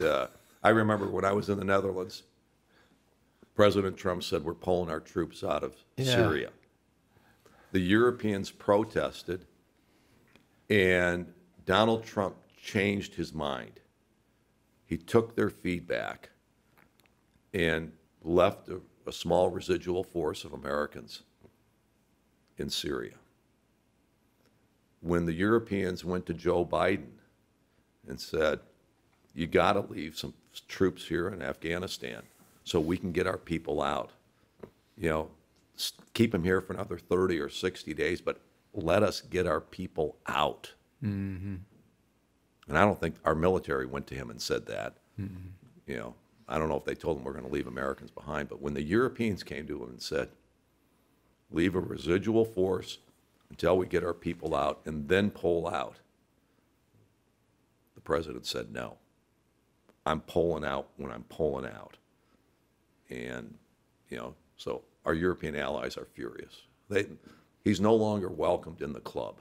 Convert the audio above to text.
Uh, I remember when I was in the Netherlands, President Trump said, We're pulling our troops out of Yeah. Syria. The Europeans protested, and Donald Trump changed his mind. He took their feedback and left a, a small residual force of Americans in Syria. When the Europeans went to Joe Biden and said, You got to leave some troops here in Afghanistan so we can get our people out. You know, keep them here for another 30 or 60 days, but let us get our people out. Mm-hmm. And I don't think our military went to him and said that. Mm-hmm. You know, I don't know if they told him we're going to leave Americans behind, but when the Europeans came to him and said, leave a residual force until we get our people out and then pull out, the president said, no. I'm pulling out when I'm pulling out. And, you know, so our European allies are furious. They, he's no longer welcomed in the club.